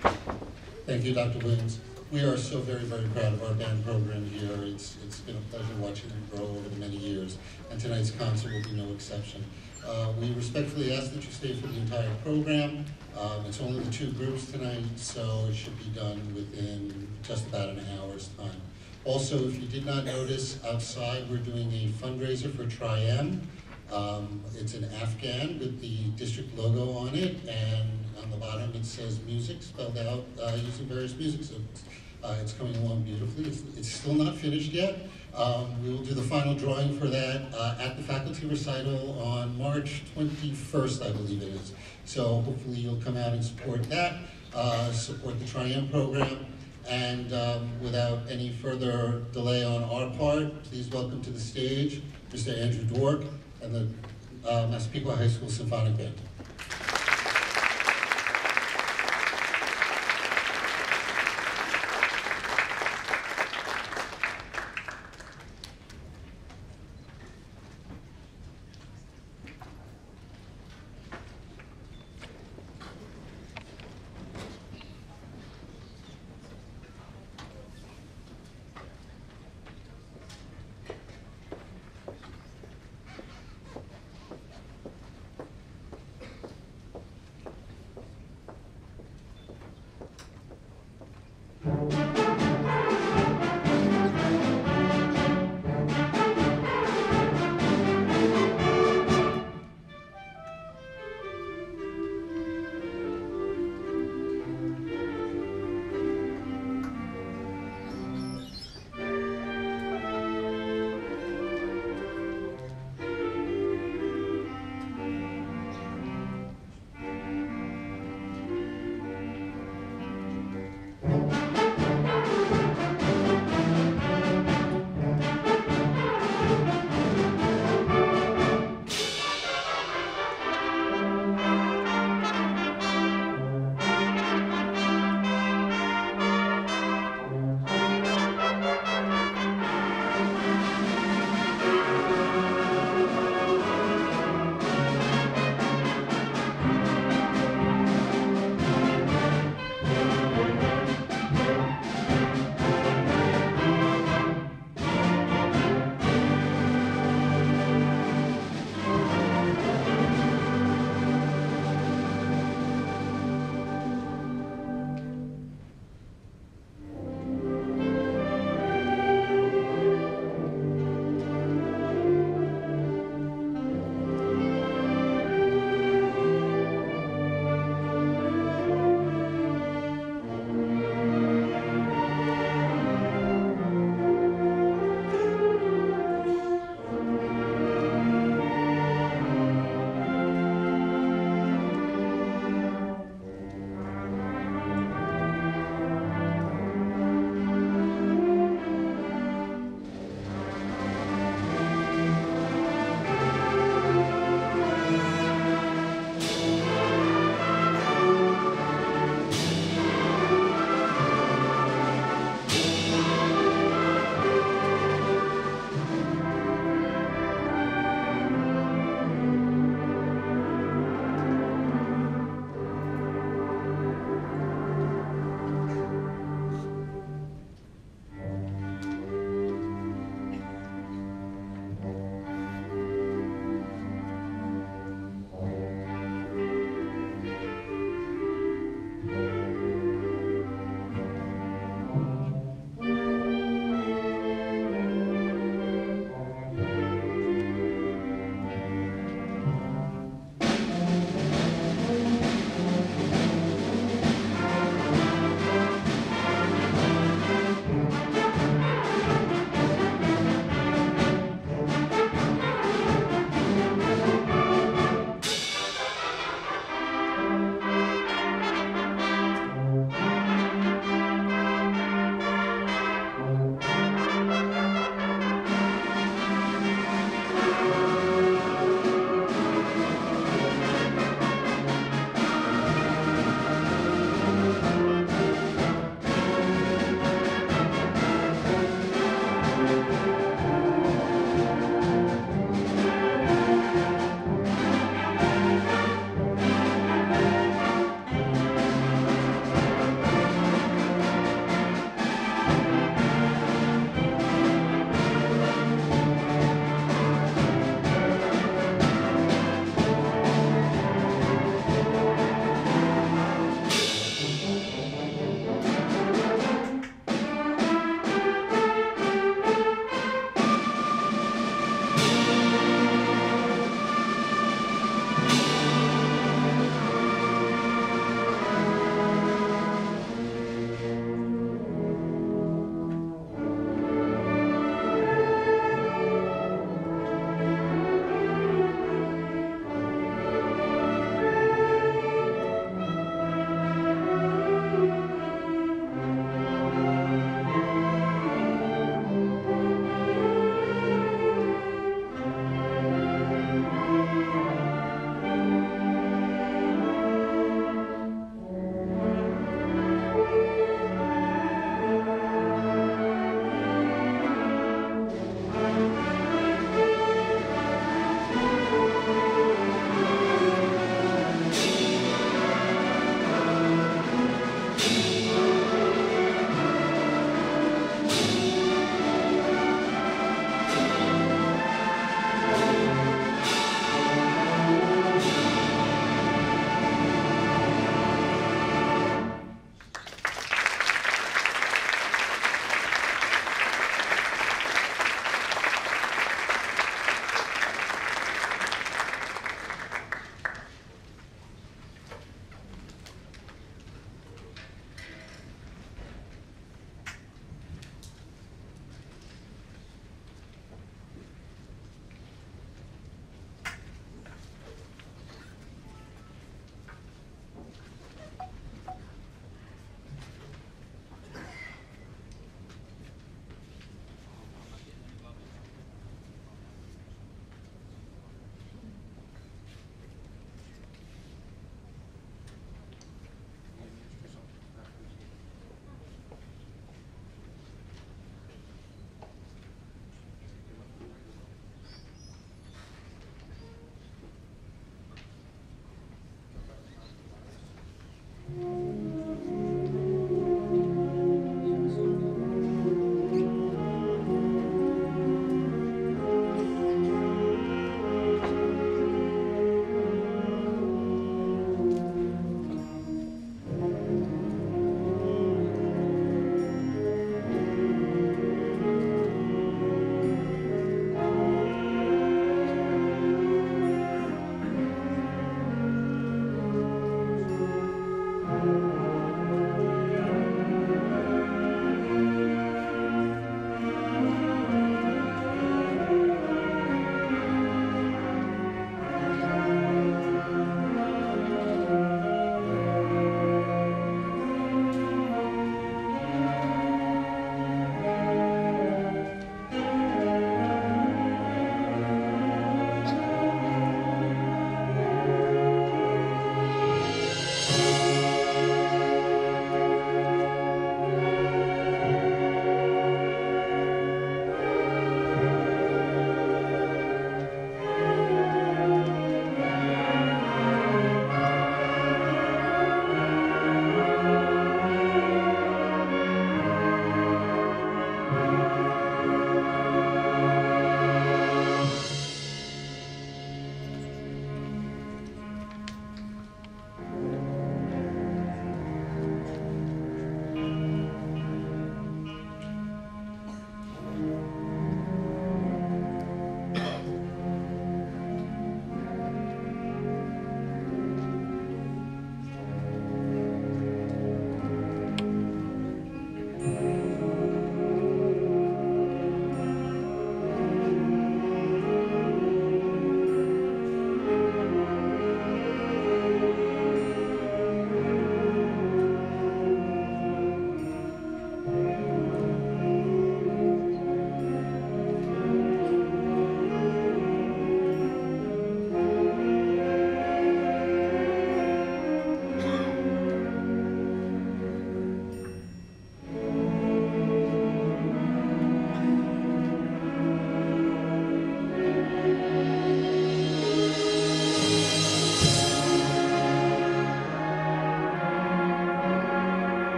Thank you, Dr. Williams. We are so very, very proud of our band program here. It's, it's been a pleasure watching them grow over the many years, and tonight's concert will be no exception. Uh, we respectfully ask that you stay for the entire program. Um, it's only the two groups tonight, so it should be done within just about an hour's time. Also, if you did not notice, outside we're doing a fundraiser for Tri-M. Um, it's an Afghan with the district logo on it, and on the bottom it says music spelled out uh, using various music. symbols. uh, it's coming along beautifully. It's, it's still not finished yet. Um, we will do the final drawing for that uh, at the faculty recital on March 21st, I believe it is. So hopefully you'll come out and support that, uh, support the Tri-M program. And um, without any further delay on our part, please welcome to the stage Mr. Andrew Dwork and the uh, Massapequa High School Symphonic Band.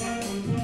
Música